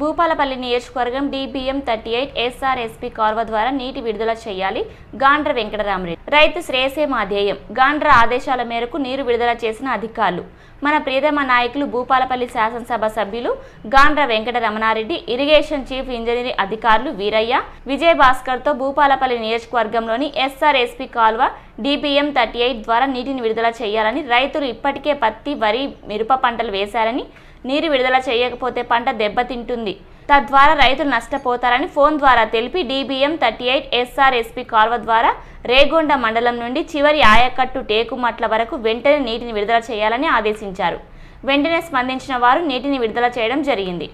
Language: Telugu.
భూపాలపల్లి నియోజకవర్గం డిబిఎం థర్టీ ఎయిట్ ఎస్ఆర్ఎస్పి కాల్వ ద్వారా నీటి విడుదల చేయాలి. గాండ్ర వెంకటరామరెడ్డి. రైతు శ్రేయసే మా ధ్యేయం గాండ్ర ఆదేశాల మేరకు నీరు విడుదల చేసిన అధికారులు. మన ప్రియతమ నాయకులు భూపాలపల్లి శాసనసభ సభ్యులు Gandra Venkata Ramana Reddy irrigation chief engineer అధికారులు వీరయ్య విజయ్ భాస్కర్తో భూపాలపల్లి నియోజకవర్గంలోని ఎస్ఆర్ఎస్పి కాల్వ డిపిఎం థర్టీ ఎయిట్ ద్వారా నీటిని విడుదల చేయాలని రైతులు ఇప్పటికే పత్తి వరి మిరప పంటలు వేశారని నీరు విడుదల చేయకపోతే పంట దెబ్బతింటుంది. తద్వారా రైతులు నష్టపోతారని ఫోన్ ద్వారా తెలిపి డిబిఎం థర్టీ ఎయిట్ ఎస్ఆర్ఎస్పి కాల్వ ద్వారా రేగొండ మండలం నుండి చివరి ఆయకట్టు టేకుమట్ల వరకు వెంటనే నీటిని విడుదల చేయాలని ఆదేశించారు. వెంటనే స్పందించిన వారు నీటిని విడుదల చేయడం జరిగింది.